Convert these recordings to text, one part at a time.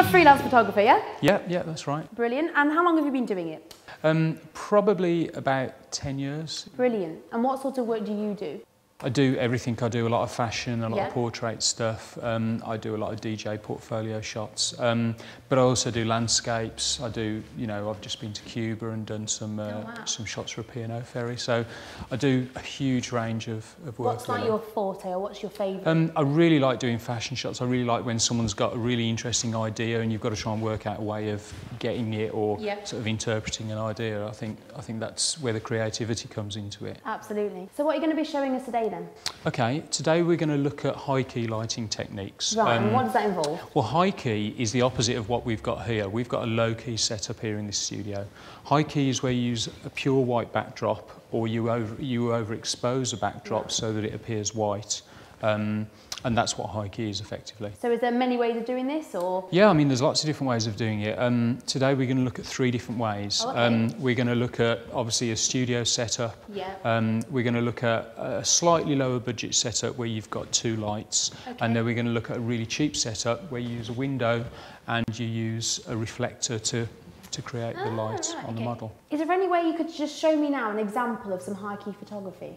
a freelance photographer, yeah? Yeah, yeah, that's right. Brilliant. And how long have you been doing it? Um, probably about 10 years. Brilliant. And what sort of work do you do? I do everything. I do a lot of fashion, a lot Yeah. of portrait stuff. Um, I do a lot of DJ portfolio shots. Um, but I also do landscapes. I do, you know, I've just been to Cuba and done some uh, Oh, wow. some shots for a P&O ferry. So I do a huge range of, of work. What's like really. your forte or what's your favourite? Um, I really like doing fashion shots. I really like when someone's got a really interesting idea and you've got to try and work out a way of getting it or Yeah. sort of interpreting an idea. I think I think that's where the creativity comes into it. Absolutely. So what are you going to be showing us today then? Okay, today we're going to look at high key lighting techniques. Right, Um, and what does that involve? well, high key is the opposite of what we've got here. We've got a low key setup here in this studio. High key is where you use a pure white backdrop or you over, you overexpose a backdrop so that it appears white. Um, and that's what high key is effectively. So is there many ways of doing this or? Yeah, I mean, there's lots of different ways of doing it. Um, today we're going to look at three different ways. Oh, okay. um, we're going to look at obviously a studio setup. Yeah. Um, we're going to look at a slightly lower budget setup where you've got two lights, Okay. and then we're going to look at a really cheap setup where you use a window and you use a reflector to to create the Ah, light right, on the model. Is there any way you could just show me now an example of some high key photography?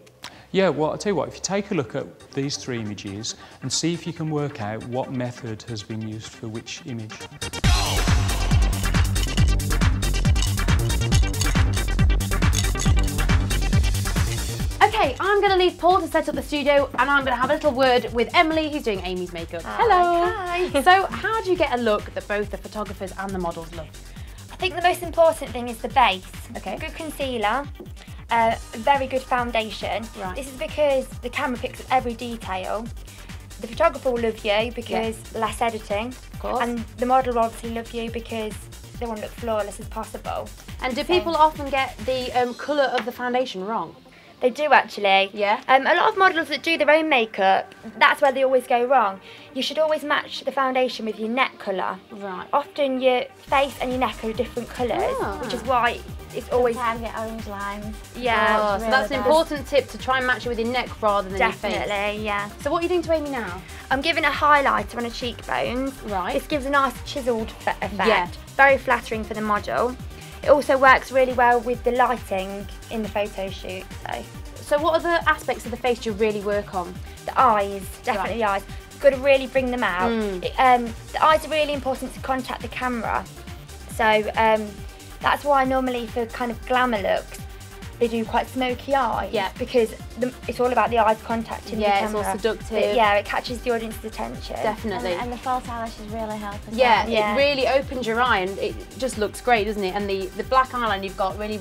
Yeah, well, I'll tell you what, if you take a look at these three images and see if you can work out what method has been used for which image. Okay, I'm going to leave Paul to set up the studio and I'm going to have a little word with Emily who's doing Amy's makeup. Hello. Hi. So how do you get a look that both the photographers and the models love? I think the most important thing is the base. Okay. Good concealer, uh, very good foundation. Right. This is because the camera picks up every detail. The photographer will love you because less editing. Of course. And the model will obviously love you because they want to look flawless as possible. And do people often get the um, colour of the foundation wrong? They do actually. Yeah. Um, a lot of models that do their own makeup, that's where they always go wrong. You should always match the foundation with your neck colour. Right. Often your face and your neck are different colours, Ah. which is why it's always Sometimes get orange lines. yeah. Oh, so really that's an bad. important tip to try and match it with your neck rather than your face. Definitely, yeah. So what are you doing to Amy now? I'm giving a highlighter on her cheekbones. Right. This gives a nice chiselled effect. Yeah. Very flattering for the model. It also works really well with the lighting in the photo shoot. So So what are the aspects of the face you really work on? the eyes, definitely the eyes. Got to really bring them out. Mm. It- um, the eyes are really important to contact the camera. So um, that's why normally for kind of glamour looks, they do quite smoky eyes. Yeah. Because the, it's all about the eyes contacting Yeah, the camera. Yeah, it's all seductive. It- yeah, it catches the audience's attention. Definitely. and the false eyelashes really help as yeah, well. Yeah. it really opens your eye and it just looks great, doesn't it? And the, the black eyeliner you've got really,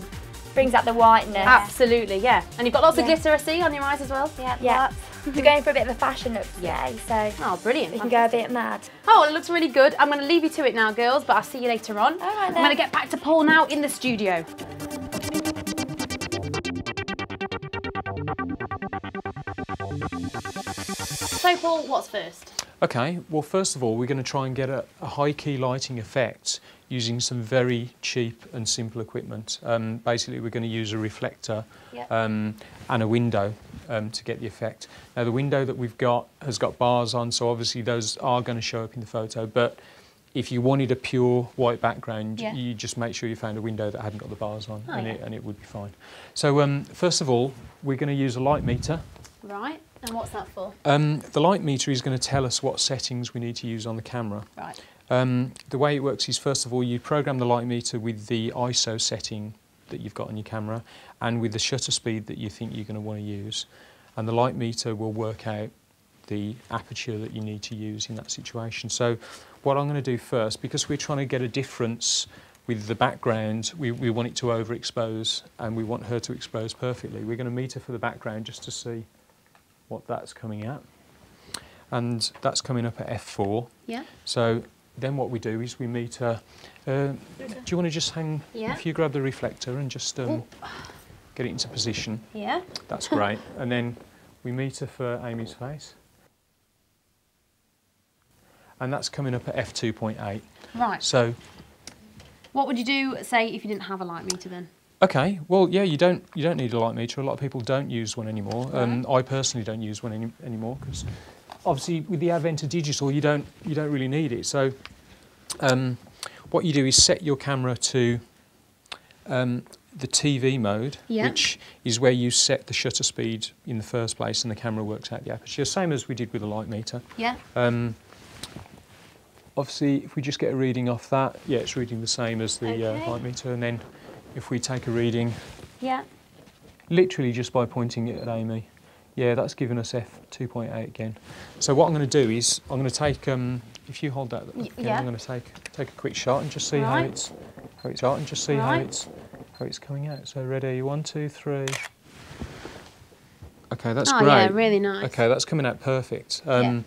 Brings out the whiteness. absolutely, yeah. And you've got lots of Yeah. glitter, I see, on your eyes as well. Yeah, Yeah. lots. We're going for a bit of a fashion look Yeah. today, so Oh, brilliant. we can go a bit mad. Oh, well, it looks really good. I'm going to leave you to it now, girls, but I'll see you later on. All right, I'm going to get back to Paul now in the studio. So, Paul, what's first? Okay, well, first of all, we're going to try and get a, a high key lighting effect using some very cheap and simple equipment. Um, basically, we're going to use a reflector Yep. um, and a window um, to get the effect. Now, the window that we've got has got bars on, so obviously those are going to show up in the photo, but if you wanted a pure white background, Yeah. you just make sure you found a window that hadn't got the bars on, Oh, and, yeah. it, and it would be fine. So, um, first of all, we're going to use a light meter. Right. And what's that for? Um, the light meter is going to tell us what settings we need to use on the camera. Right. Um, the way it works is, first of all, you program the light meter with the ISO setting that you've got on your camera and with the shutter speed that you think you're going to want to use. And the light meter will work out the aperture that you need to use in that situation. So what I'm going to do first, because we're trying to get a difference with the background, we, we want it to overexpose and we want her to expose perfectly. We're going to meter for the background just to see what that's coming at. And that's coming up at f4. Yeah. So then what we do is we meter. Uh, do you want to just hang? Yeah. If you grab the reflector and just um, get it into position, Yeah. that's great. and then we meter for Amy's face. And that's coming up at f2.8. Right. So, What would you do, say, if you didn't have a light meter then? Okay, well, yeah, you don't you don't need a light meter. A lot of people don't use one anymore. Um, I personally don't use one any, anymore because obviously with the advent of digital, you don't you don't really need it. So um, what you do is set your camera to um, the TV mode, Yeah. which is where you set the shutter speed in the first place and the camera works out the aperture, same as we did with the light meter. Yeah. Um, obviously, if we just get a reading off that, yeah, it's reading the same as the Okay. uh, light meter. And then if we take a reading, Yeah. literally just by pointing it at Amy, yeah, that's given us f2.8 again. So what I'm going to do is I'm going to take, um, if you hold that, again, yeah. I'm going to take take a quick shot and just see how it's how it's out and just see how it's how it's coming out. So ready, one, two, three. Okay, that's oh great. yeah, really nice. Okay, that's coming out perfect. Um,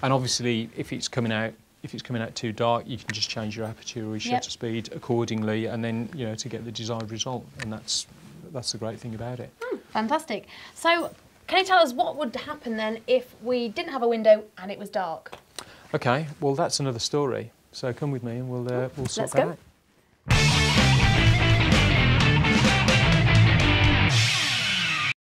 And obviously, if it's coming out, if it's coming out too dark, you can just change your aperture or your shutter Yep. speed accordingly, and then you know to get the desired result. And that's that's the great thing about it. Fantastic. So, can you tell us what would happen then if we didn't have a window and it was dark? Okay, well that's another story. So come with me and we'll uh, we'll sort Let's that go. out.